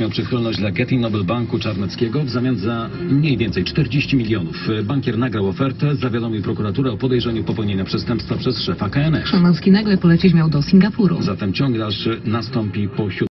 miał przychylność dla Getty Noble Banku Czarneckiego w zamian za mniej więcej 40 milionów. E, bankier nagrał ofertę, zawiadomił prokuraturę o podejrzeniu popełnienia przestępstwa przez szefa KNF. Szymanski nagle polecieć miał do Singapuru. Zatem ciąg dalszy nastąpi po.